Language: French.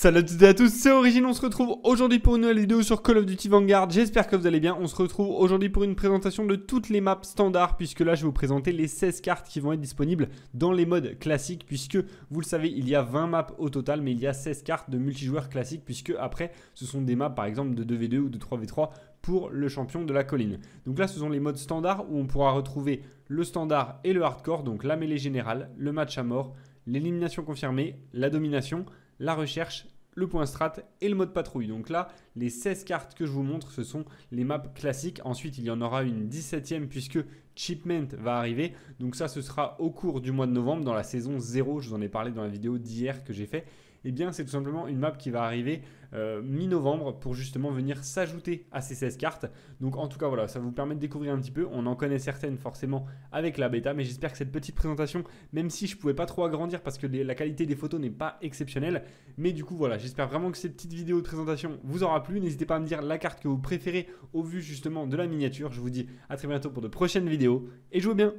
Salut à toutes et à tous, c'est Origine, on se retrouve aujourd'hui pour une nouvelle vidéo sur Call of Duty Vanguard, j'espère que vous allez bien, on se retrouve aujourd'hui pour une présentation de toutes les maps standards puisque là je vais vous présenter les 16 cartes qui vont être disponibles dans les modes classiques puisque vous le savez il y a 20 maps au total mais il y a 16 cartes de multijoueurs classiques puisque après ce sont des maps par exemple de 2v2 ou de 3v3 pour le champion de la colline. Donc là ce sont les modes standards où on pourra retrouver le standard et le hardcore, donc la mêlée générale, le match à mort, l'élimination confirmée, la domination, la recherche, le point strat et le mode patrouille. Donc là, les 16 cartes que je vous montre, ce sont les maps classiques. Ensuite, il y en aura une 17e puisque Chipment va arriver. Donc ça, ce sera au cours du mois de novembre dans la saison 0. Je vous en ai parlé dans la vidéo d'hier que j'ai fait eh bien c'est tout simplement une map qui va arriver euh, mi-novembre pour justement venir s'ajouter à ces 16 cartes. Donc en tout cas voilà, ça vous permet de découvrir un petit peu. On en connaît certaines forcément avec la bêta, mais j'espère que cette petite présentation, même si je pouvais pas trop agrandir parce que la qualité des photos n'est pas exceptionnelle, mais du coup voilà, j'espère vraiment que cette petite vidéo de présentation vous aura plu. N'hésitez pas à me dire la carte que vous préférez au vu justement de la miniature. Je vous dis à très bientôt pour de prochaines vidéos et jouez bien